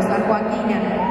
Rosa Joaquina.